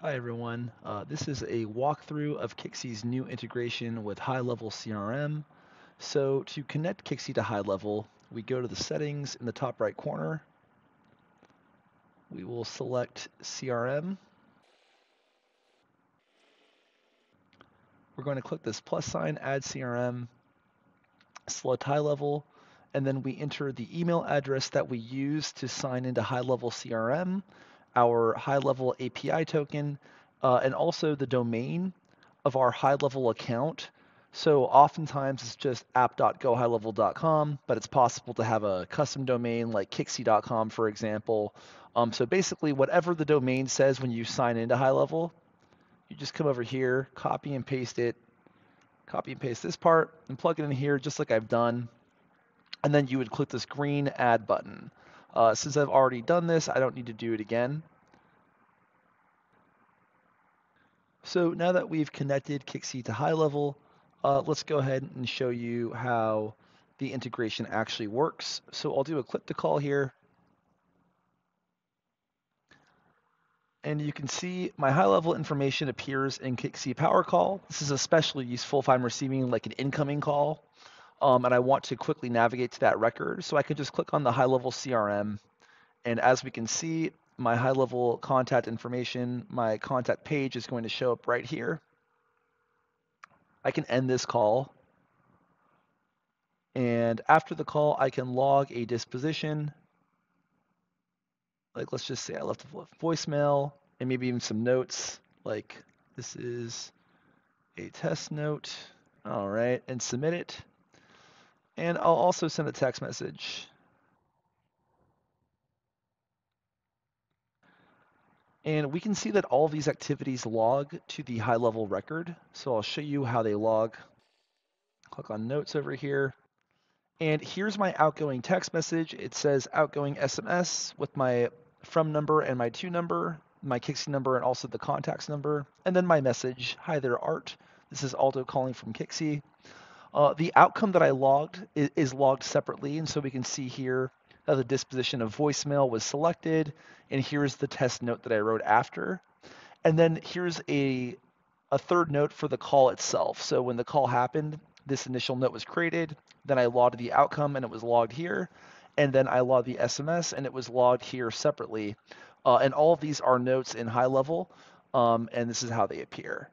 Hi everyone, uh, this is a walkthrough of Kixie's new integration with HighLevel CRM. So to connect Kixie to HighLevel, we go to the settings in the top right corner. We will select CRM. We're going to click this plus sign, add CRM, select HighLevel, and then we enter the email address that we use to sign into HighLevel CRM our HighLevel API token, uh, and also the domain of our HighLevel account. So oftentimes it's just app.gohighlevel.com, but it's possible to have a custom domain like kixie.com, for example. Um, so basically, whatever the domain says when you sign into HighLevel, you just come over here, copy and paste it, copy and paste this part, and plug it in here just like I've done. And then you would click this green add button. Uh, since I've already done this, I don't need to do it again. So now that we've connected Kixie to HighLevel, uh, let's go ahead and show you how the integration actually works. So I'll do a click to call here. And you can see my HighLevel information appears in Kixie PowerCall. This is especially useful if I'm receiving like an incoming call um, and I want to quickly navigate to that record. So I can just click on the HighLevel CRM. And as we can see, my HighLevel contact information, my contact page is going to show up right here. I can end this call. And after the call, I can log a disposition. Like, let's just say I left a voicemail and maybe even some notes. Like, this is a test note. All right, and submit it. And I'll also send a text message. And we can see that all these activities log to the HighLevel record. So I'll show you how they log. Click on notes over here. And here's my outgoing text message. It says outgoing SMS with my from number and my to number, my Kixie number, and also the contacts number. And then my message, hi there, Art. This is Aldo calling from Kixie. Uh, the outcome that I logged is, is, logged separately, and so we can see here that the disposition of voicemail was selected, and here's the test note that I wrote after. And then here's a, a third note for the call itself. So when the call happened, this initial note was created, then I logged the outcome and it was logged here, and then I logged the SMS and it was logged here separately. Uh, and all of these are notes in HighLevel, um, and this is how they appear.